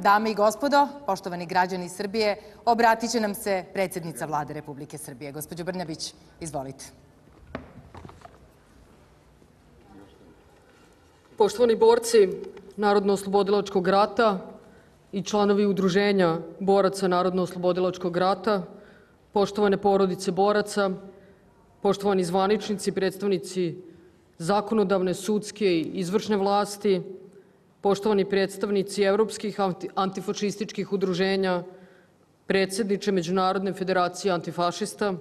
dame i gospodo, poštovani građani Srbije, obratit će nam se predsjednica Vlade Republike Srbije. Gospođo Brnabić, izvolite. Poštovani borci Narodno-oslobodilačkog rata i članovi udruženja boraca Narodno-oslobodilačkog rata, poštovane porodice boraca, poštovani zvaničnici, predstavnici zakonodavne, sudske i izvršne vlasti, poštovani predstavnici evropskih antifašističkih udruženja, predsjedniče Međunarodne federacije antifašista,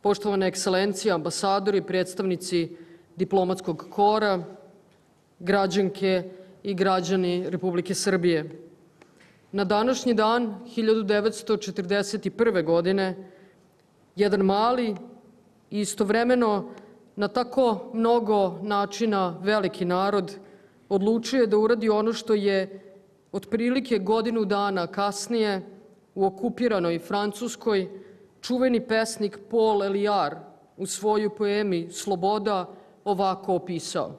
poštovane ekscelencije, ambasadori, predstavnici diplomatskog kora, građanke i građani Republike Srbije. Na današnji dan 1941. godine jedan mali i istovremeno na tako mnogo načina veliki narod odlučio je da uradi ono što je otprilike godinu dana kasnije u okupiranoj Francuskoj čuveni pesnik Paul Eliar u svojoj poemi Sloboda ovako opisao.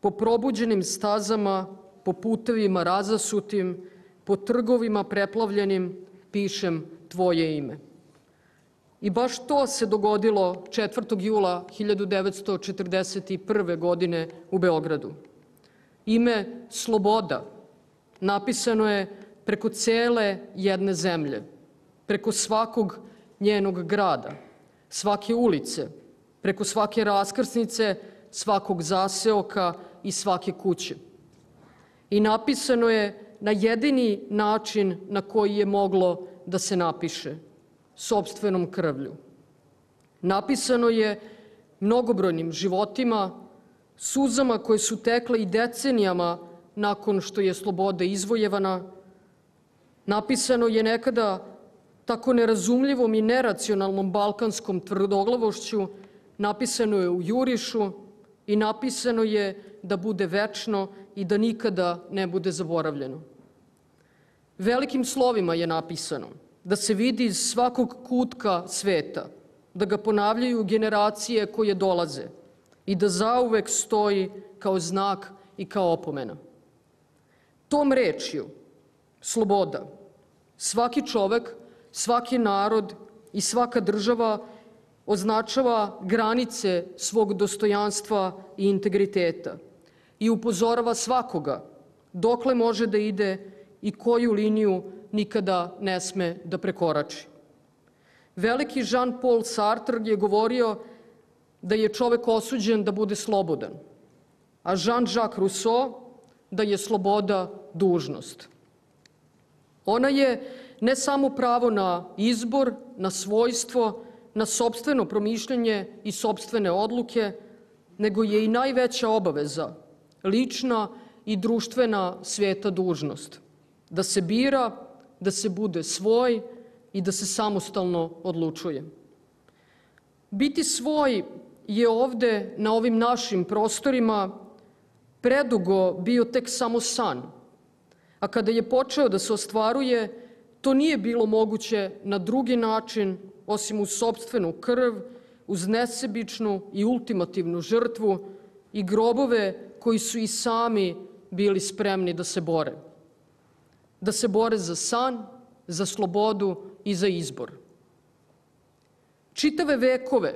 Po probuđenim stazama, po putevima razasutim, po trgovima preplavljenim pišem tvoje ime. I baš to se dogodilo 4. jula 1941. godine u Beogradu. Ime Sloboda napisano je preko cele jedne zemlje, preko svakog njenog grada, svake ulice, preko svake raskrsnice, svakog zaseoka i svake kuće. I napisano je na jedini način na koji je moglo da se napiše, sobstvenom krvlju. Napisano je mnogobrojnim životima, suzama koje su tekle i decenijama nakon što je sloboda izvojevana. Napisano je nekada tako nerazumljivom i neracionalnom balkanskom tvrdoglavošću, napisano je u jurišu i napisano je da bude večno i da nikada ne bude zaboravljeno. Velikim slovima je napisano da se vidi iz svakog kutka sveta, da ga ponavljaju generacije koje dolaze – i da zauvek stoji kao znak i kao opomena. Tom rečju, sloboda, svaki čovek, svaki narod i svaka država označava granice svog dostojanstva i integriteta i upozorava svakoga dokle može da ide i koju liniju nikada ne sme da prekorači. Veliki Jean-Paul Sartre je govorio da je čovek osuđen da bude slobodan, a Jean-Jacques Rousseau da je sloboda dužnost. Ona je ne samo pravo na izbor, na svojstvo, na sobstveno promišljanje i sobstvene odluke, nego je i najveća obaveza, lična i društvena sveta dužnost. Da se bira, da se bude svoj i da se samostalno odlučuje. Biti svoj je ovde na ovim našim prostorima predugo bio tek samo san, a kada je počeo da se ostvaruje, to nije bilo moguće na drugi način osim u sobstvenu krv, uz nesebičnu i ultimativnu žrtvu i grobove koji su i sami bili spremni da se bore. Da se bore za san, za slobodu i za izbor. Čitave vekove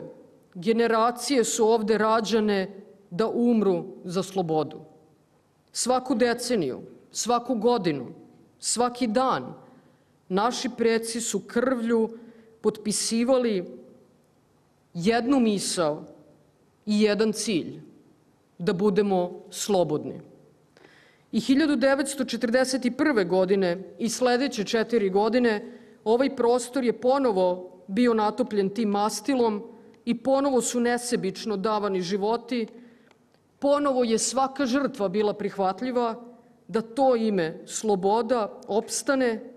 generacije su ovde rađane da umru za slobodu. Svaku deceniju, svaku godinu, svaki dan naši preci su krvlju potpisivali jednu misao i jedan cilj, da budemo slobodni. I 1941. godine i sledeće četiri godine ovaj prostor je ponovo bio natopljen tim mastilom i ponovo su nesebično davani životi, ponovo je svaka žrtva bila prihvatljiva da to ime sloboda opstane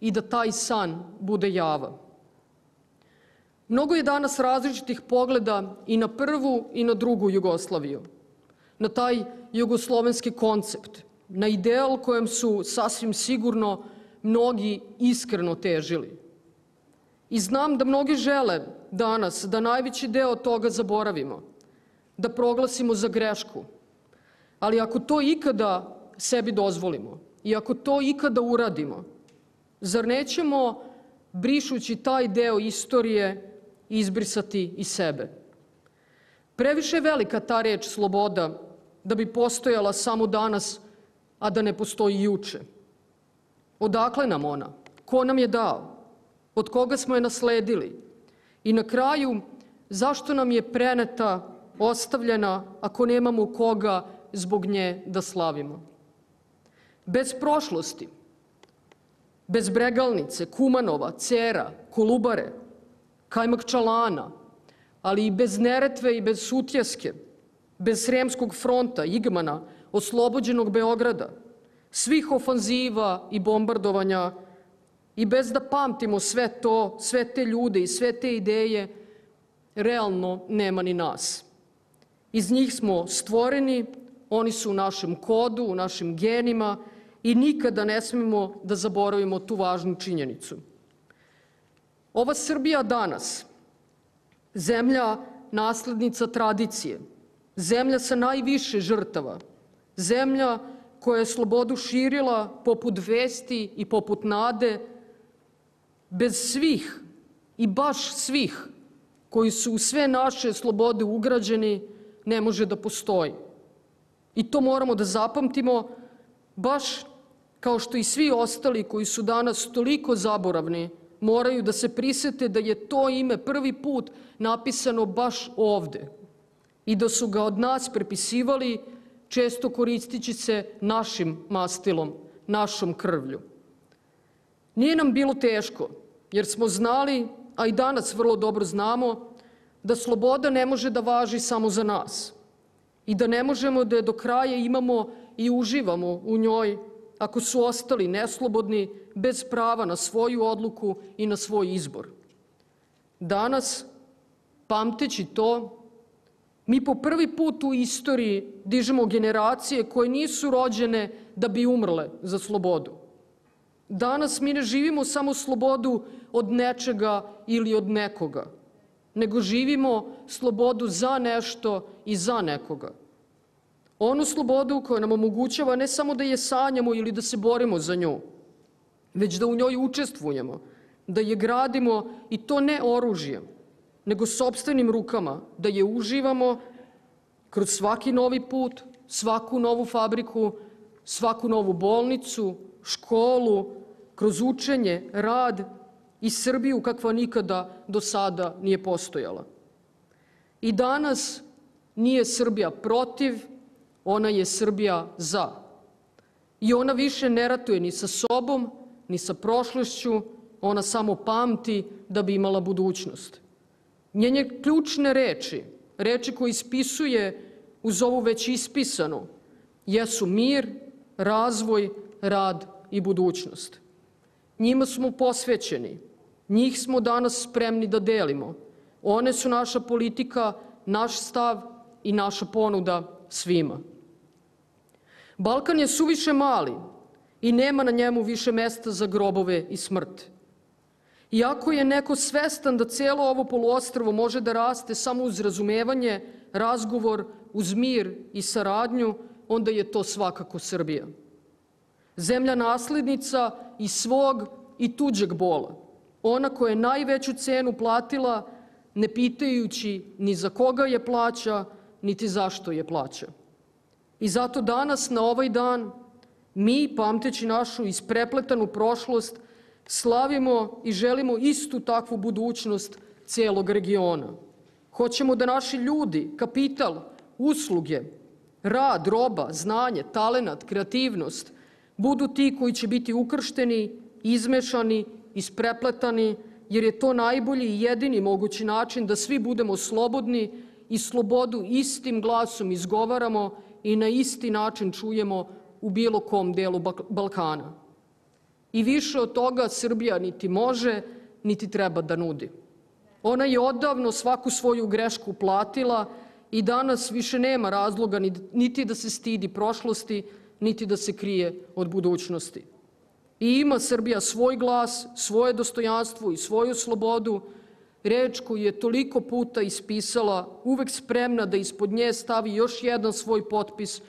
i da taj san bude java. Mnogo je danas različitih pogleda i na prvu i na drugu Jugoslaviju, na taj jugoslovenski koncept, na ideal kojem su sasvim sigurno mnogi iskreno težili. I znam da mnogi žele danas da najveći deo toga zaboravimo, da proglasimo za grešku. Ali ako to ikada sebi dozvolimo, i ako to ikada uradimo, zar nećemo, brišući taj deo istorije, izbrisati i sebe? Previše je velika ta reč sloboda da bi postojala samo danas, a da ne postoji juče. Odakle nam ona? Ko nam je dao? Od koga smo je nasledili? I na kraju, zašto nam je preneta, ostavljena, ako nemamo koga zbog nje da slavimo? Bez prošlosti, bez Bregalnice, Kumanova, Cera, Kolubare, Kajmak Čalana, ali i bez Neretve i bez Sutjeske, bez Sremskog fronta, Igmana, oslobođenog Beograda, svih ofanziva i bombardovanja i bez da pamtimo sve to, sve te ljude i sve te ideje, realno nema ni nas. Iz njih smo stvoreni, oni su u našem kodu, u našim genima i nikada ne smemo da zaboravimo tu važnu činjenicu. Ova Srbija danas, zemlja naslednica tradicije, zemlja sa najviše žrtava, zemlja koja je slobodu širila poput vesti i poput nade, bez svih i baš svih koji su u sve naše slobode ugrađeni, ne može da postoji. I to moramo da zapamtimo, baš kao što i svi ostali koji su danas toliko zaboravni, moraju da se prisete da je to ime prvi put napisano baš ovde i da su ga od nas prepisivali često koristići se našim mastilom, našom krvlju. Nije nam bilo teško, jer smo znali, a i danas vrlo dobro znamo, da sloboda ne može da važi samo za nas i da ne možemo da je do kraja imamo i uživamo u njoj ako su ostali neslobodni, bez prava na svoju odluku i na svoj izbor. Danas, pamteći to, mi po prvi put u istoriji dižemo generacije koje nisu rođene da bi umrle za slobodu. Danas mi ne živimo samo slobodu od nečega ili od nekoga, nego živimo slobodu za nešto i za nekoga. Onu slobodu koja nam omogućava ne samo da je sanjamo ili da se borimo za nju, već da u njoj učestvujemo, da je gradimo i to ne oružjem, nego sobstvenim rukama, da je uživamo kroz svaki novi put, svaku novu fabriku, svaku novu bolnicu, školu, kroz učenje, rad i Srbiju kakva nikada do sada nije postojala. I danas nije Srbija protiv, ona je Srbija za. I ona više ne ratuje ni sa sobom, ni sa prošlošću, ona samo pamti da bi imala budućnost. Njenje ključne reči, reči koje ispisuje uz ovu već ispisanu, jesu mir, razvoj, rad i budućnost. Njima smo posvećeni, njih smo danas spremni da delimo. One su naša politika, naš stav i naša ponuda svima. Balkan je suviše mali i nema na njemu više mesta za grobove i smrt. Iako je neko svestan da cijelo ovo poluostrvo može da raste samo uz razumevanje, razgovor, uz mir i saradnju, onda je to svakako Srbija. Zemlja naslednica i svog i tuđeg bola. Ona koja je najveću cenu platila ne pitajući ni za koga je plaća, niti zašto je plaća. I zato danas na ovaj dan mi, pamteći našu isprepletanu prošlost, slavimo i želimo istu takvu budućnost celog regiona. Hoćemo da naši ljudi, kapital, usluge, rad, roba, znanje, talenat, kreativnost budu ti koji će biti ukršteni, izmešani, isprepletani, jer je to najbolji i jedini mogući način da svi budemo slobodni i slobodu istim glasom izgovaramo i na isti način čujemo u bilo kom delu Balkana. I više od toga Srbija niti može, niti treba da nudi. Ona je odavno svaku svoju grešku platila i danas više nema razloga niti da se stidi prošlosti, niti da se krije od budućnosti. I ima Srbija svoj glas, svoje dostojanstvo i svoju slobodu, reč koju je toliko puta ispisala, uvek spremna da ispod nje stavi još jedan svoj potpis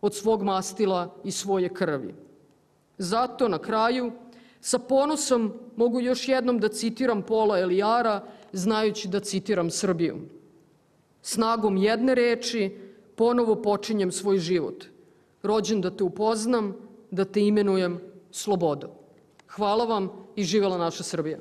od svog mastila i svoje krvi. Zato na kraju sa ponosom mogu još jednom da citiram Pola Elijara, znajući da citiram Srbiju. Snagom jedne reči ponovo počinjem svoj život. Rođen da te upoznam, da te imenujem slobodo. Hvala vam i živela naša Srbija.